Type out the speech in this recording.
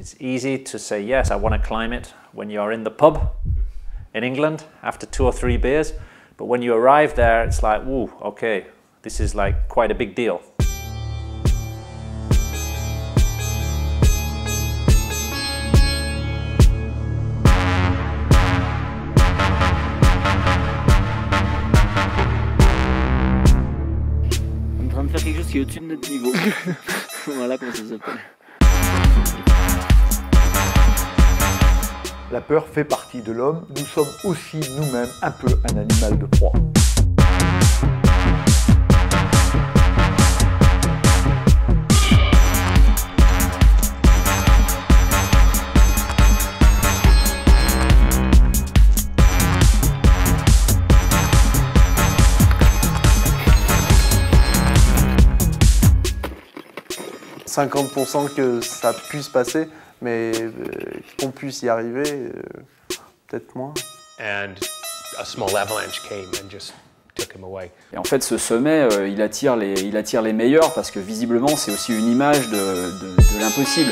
It's easy to say, yes, I want to climb it when you're in the pub in England after two or three beers. But when you arrive there, it's like, woo, okay, this is like quite a big deal. faire quelque chose qui est au-dessus de notre niveau. voilà comment ça s'appelle. La peur fait partie de l'homme. Nous sommes aussi nous-mêmes un peu un animal de proie. « 50% que ça puisse passer, mais euh, qu'on puisse y arriver, euh, peut-être moins. and a small avalanche came and just took him away. Et en fait, ce sommet, euh, il, attire les, il attire les meilleurs parce que visiblement, c'est aussi une image de, de- de l'impossible.